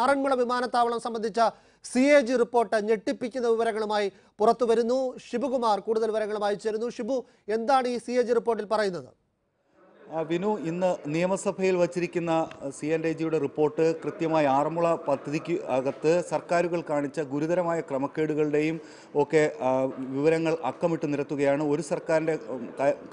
ആറന്മുള വിമാനത്താവളം സംബന്ധിച്ച C A G report ഞെട്ടിപ്പിക്കുന്ന വിവരങ്ങളുമായി പുറത്തു വരുന്നു ഷിബുകുമാർ കൂടുതൽ വിവരങ്ങളുമായി ചേരുന്നു. ഷിബു എന്താണ് ഈ സി എ ജി റിപ്പോർട്ടിൽ പറയുന്നത്? വിനു ഇന്ന് നിയമസഭയിൽ വച്ചിരിക്കുന്ന സി എൻ ജിയുടെ റിപ്പോർട്ട് കൃത്യമായി ആറന്മുള പദ്ധതിക്ക് അകത്ത് സർക്കാരുകൾ കാണിച്ച ഗുരുതരമായ ക്രമക്കേടുകളുടെയും ഒക്കെ വിവരങ്ങൾ അക്കമിട്ട് നിരത്തുകയാണ്. ഒരു സർക്കാരിന്റെ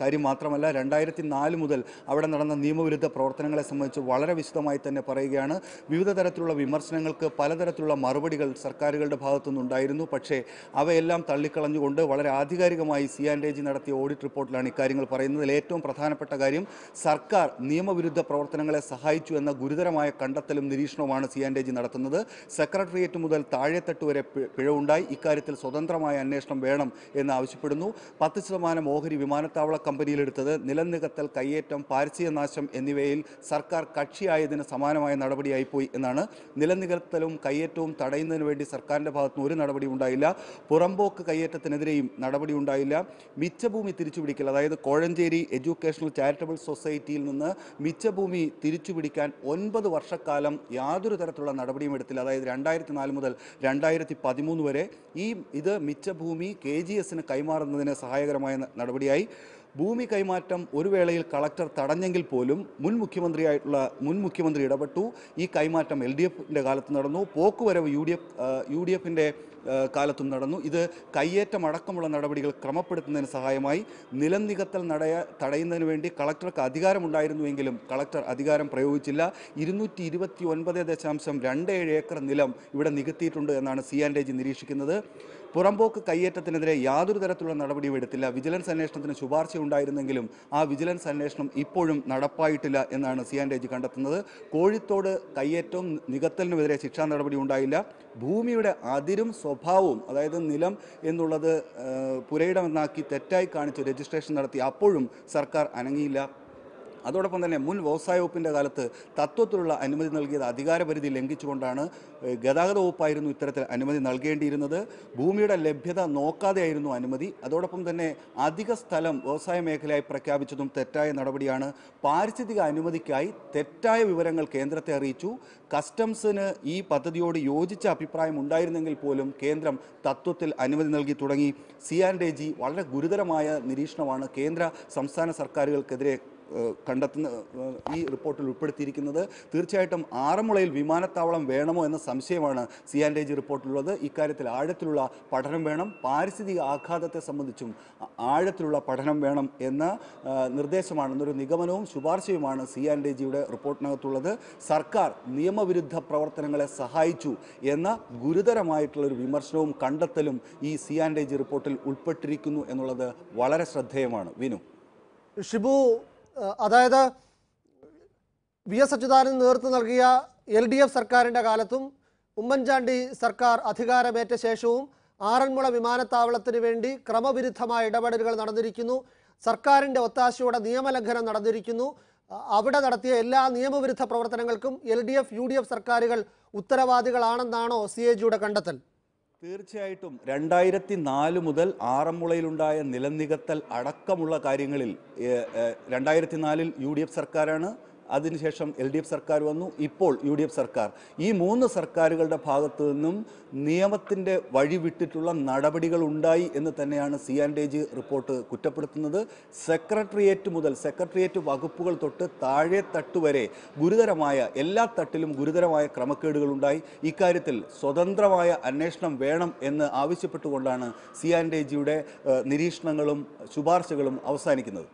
കാര്യം മാത്രമല്ല രണ്ടായിരത്തി നാല് മുതൽ അവിടെ നടന്ന നിയമവിരുദ്ധ പ്രവർത്തനങ്ങളെ സംബന്ധിച്ച് വളരെ വിശദമായി തന്നെ പറയുകയാണ്. വിവിധ തരത്തിലുള്ള വിമർശനങ്ങൾക്ക് പലതരത്തിലുള്ള മറുപടികൾ സർക്കാരുകളുടെ ഭാഗത്തുനിന്നുണ്ടായിരുന്നു പക്ഷേ അവയെല്ലാം തള്ളിക്കളഞ്ഞുകൊണ്ട് വളരെ ആധികാരികമായി സി ആൻഡ് നടത്തിയ ഓഡിറ്റ് റിപ്പോർട്ടിലാണ് ഇക്കാര്യങ്ങൾ പറയുന്നത്. ഏറ്റവും പ്രധാനപ്പെട്ട കാര്യം സർക്കാർ നിയമവിരുദ്ധ പ്രവർത്തനങ്ങളെ സഹായിച്ചു എന്ന ഗുരുതരമായ കണ്ടെത്തലും നിരീക്ഷണവുമാണ് സി ആൻഡ് ജി നടത്തുന്നത്. സെക്രട്ടേറിയറ്റ് മുതൽ താഴെത്തട്ട് വരെ പിഴവുണ്ടായി. ഇക്കാര്യത്തിൽ സ്വതന്ത്രമായ അന്വേഷണം വേണം എന്ന് ആവശ്യപ്പെടുന്നു. പത്ത് ശതമാനം ഓഹരി വിമാനത്താവള കമ്പനിയിലെടുത്തത് നിലനികത്തൽ കയ്യേറ്റം പാരിസ്ഥിതികനാശം എന്നിവയിൽ സർക്കാർ കക്ഷിയായതിന് സമാനമായ നടപടിയായിപ്പോയി എന്നാണ്. നിലനികത്തലും കയ്യേറ്റവും തടയുന്നതിന് വേണ്ടി സർക്കാരിന്റെ ഭാഗത്തുനിന്ന് ഒരു നടപടി ഉണ്ടായില്ല. പുറമ്പോക്ക് കയ്യേറ്റത്തിനെതിരെയും നടപടി ഉണ്ടായില്ല. മിച്ചഭൂമി തിരിച്ചുപിടിക്കൽ അതായത് കോഴഞ്ചേരി എഡ്യൂക്കേഷണൽ ചാരിറ്റബിൾ സൊസൈറ്റിയിൽ നിന്ന് മിച്ചഭൂമി തിരിച്ചുപിടിക്കാൻ ഒൻപത് വർഷക്കാലം യാതൊരു തരത്തിലുള്ള നടപടിയും എടുത്തില്ല. അതായത് രണ്ടായിരത്തി നാല് മുതൽ രണ്ടായിരത്തി പതിമൂന്ന് വരെ ഈ ഇത് മിച്ചഭൂമി കെ ജി എസിന് കൈമാറുന്നതിന് സഹായകരമായ നടപടിയായി. ഭൂമി കൈമാറ്റം ഒരു വേളയിൽ കളക്ടർ തടഞ്ഞെങ്കിൽ പോലും മുൻ മുഖ്യമന്ത്രിയായിട്ടുള്ള മുൻ മുഖ്യമന്ത്രി ഇടപെട്ടു. ഈ കൈമാറ്റം എൽ ഡി എഫിന്റെ കാലത്ത് നടന്നു. പോക്കുവരവ് U D F U D എഫിന്റെ കാലത്തും നടന്നു. ഇത് കയ്യേറ്റം അടക്കമുള്ള നടപടികൾ ക്രമപ്പെടുത്തുന്നതിന് സഹായമായി നിലനികത്തൽ നടയ തടയുന്നതിന് വേണ്ടി കളക്ടർക്ക് അധികാരമുണ്ടായിരുന്നുവെങ്കിലും കളക്ടർ അധികാരം പ്രയോഗിച്ചില്ല. ഇരുന്നൂറ്റി ഇരുപത്തി ഒൻപത് ദശാംശം രണ്ട് ഏഴ് ഏക്കർ നിലം ഇവിടെ നികത്തിയിട്ടുണ്ട് എന്നാണ് സി ആൻഡ് എ ജി നിരീക്ഷിക്കുന്നത്. പുറമ്പോക്ക് കയ്യേറ്റത്തിനെതിരെ യാതൊരു തരത്തിലുള്ള നടപടിയും എടുത്തില്ല. വിജിലൻസ് അന്വേഷണത്തിന് ശുപാർശ ഉണ്ടായിരുന്നെങ്കിലും ആ വിജിലൻസ് അന്വേഷണം ഇപ്പോഴും നടപ്പായിട്ടില്ല എന്നാണ് സി ആൻഡ് കണ്ടെത്തുന്നത്. കോഴിത്തോട് കയ്യേറ്റവും നികത്തലിനുമെതിരെ ശിക്ഷാ നടപടി ഉണ്ടായില്ല. ഭൂമിയുടെ അതിരും സ്വഭാവവും അതായത് നിലം എന്നുള്ളത് പുരയിടമെന്നാക്കി തെറ്റായി കാണിച്ച് രജിസ്ട്രേഷൻ നടത്തി അപ്പോഴും സർക്കാർ അനങ്ങിയില്ല. അതോടൊപ്പം തന്നെ മുൻ വ്യവസായ വകുപ്പിന്റെ കാലത്ത് തത്വത്തിലുള്ള അനുമതി നൽകിയത് അധികാരപരിധി ലംഘിച്ചുകൊണ്ടാണ് ഗതാഗത വകുപ്പായിരുന്നു ഇത്തരത്തിൽ അനുമതി നൽകേണ്ടിയിരുന്നത്. ഭൂമിയുടെ ലഭ്യത നോക്കാതെയായിരുന്നു അനുമതി. അതോടൊപ്പം തന്നെ അധിക സ്ഥലം വ്യവസായ മേഖലയായി പ്രഖ്യാപിച്ചതും തെറ്റായ നടപടിയാണ്. പാരിസ്ഥിതിക അനുമതിക്കായി തെറ്റായ വിവരങ്ങൾ കേന്ദ്രത്തെ അറിയിച്ചു. കസ്റ്റംസിന് ഈ പദ്ധതിയോട് യോജിച്ച അഭിപ്രായം ഉണ്ടായിരുന്നെങ്കിൽ പോലും കേന്ദ്രം തത്വത്തിൽ അനുമതി നൽകി തുടങ്ങി. സി ആൻഡ് എ ജി വളരെ ഗുരുതരമായ നിരീക്ഷണമാണ് കേന്ദ്ര സംസ്ഥാന സർക്കാരുകൾക്കെതിരെ കണ്ടെത്തുന്ന ഈ റിപ്പോർട്ടിൽ ഉൾപ്പെടുത്തിയിരിക്കുന്നത് തീർച്ചയായിട്ടും ആറന്മുളയിൽ വിമാനത്താവളം വേണമോ എന്ന സംശയമാണ് സി ആൻഡ് ജി റിപ്പോർട്ടിലുള്ളത്. ഇക്കാര്യത്തിൽ ആഴത്തിലുള്ള പഠനം വേണം. പാരിസ്ഥിതിക ആഘാതത്തെ സംബന്ധിച്ചും ആഴത്തിലുള്ള പഠനം വേണം എന്ന നിർദ്ദേശമാണ് എന്നൊരു നിഗമനവും ശുപാർശയുമാണ് സി ആൻഡ് ജിയുടെ റിപ്പോർട്ടിനകത്തുള്ളത്. സർക്കാർ നിയമവിരുദ്ധ പ്രവർത്തനങ്ങളെ സഹായിച്ചു എന്ന ഗുരുതരമായിട്ടുള്ള ഒരു വിമർശനവും കണ്ടെത്തലും ഈ സി ആൻഡ് ജി റിപ്പോർട്ടിൽ ഉൾപ്പെട്ടിരിക്കുന്നു എന്നുള്ളത് വളരെ ശ്രദ്ധേയമാണ്. വിനു. ഷിബു അതായത് വി എസ് അച്യുതാനന്ദൻ നേതൃത്വം നൽകിയ എൽ ഡി എഫ് സർക്കാരിന്റെ കാലത്തും ഉമ്മൻചാണ്ടി സർക്കാർ അധികാരമേറ്റ ശേഷവും ആറന്മുള വിമാനത്താവളത്തിന് വേണ്ടി ക്രമവിരുദ്ധമായ ഇടപെടലുകൾ നടന്നിരിക്കുന്നു. സർക്കാരിന്റെ ഒത്താശയോടെ നിയമലംഘനം നടന്നിരിക്കുന്നു. അവിടെ നടത്തിയ എല്ലാ നിയമവിരുദ്ധ പ്രവർത്തനങ്ങൾക്കും L D F U D F സർക്കാരുകൾ ഉത്തരവാദികളാണെന്നാണോ സി എ ജിയുടെ കണ്ടെത്തൽ? തീർച്ചയായിട്ടും രണ്ടായിരത്തി നാല് മുതൽ ആറന്മുളയിലുണ്ടായ നിലനികത്തൽ അടക്കമുള്ള കാര്യങ്ങളിൽ രണ്ടായിരത്തി നാലിൽ യു ഡി എഫ് സർക്കാരാണ് അതിനുശേഷം എൽ ഡി എഫ് സർക്കാർ വന്നു. ഇപ്പോൾ യു ഡി എഫ് സർക്കാർ. ഈ മൂന്ന് സർക്കാരുകളുടെ ഭാഗത്തു നിന്നും നിയമത്തിന്റെ വഴി വിട്ടിട്ടുള്ള നടപടികൾ ഉണ്ടായി എന്ന് തന്നെയാണ് സി ആൻഡ് ഏജ് റിപ്പോർട്ട് കുറ്റപ്പെടുത്തുന്നത്. സെക്രട്ടേറിയറ്റ് മുതൽ സെക്രട്ടേറിയറ്റ് വകുപ്പുകൾ തൊട്ട് താഴെ തട്ട് വരെ ഗുരുതരമായ എല്ലാ തട്ടിലും ഗുരുതരമായ ക്രമക്കേടുകൾ ഉണ്ടായി. ഇക്കാര്യത്തിൽ സ്വതന്ത്രമായ അന്വേഷണം വേണം എന്ന് ആവശ്യപ്പെട്ടുകൊണ്ടാണ് സി ആൻഡ് ഏജിയുടെ നിരീക്ഷണങ്ങളും ശുപാർശകളും അവസാനിക്കുന്നത്.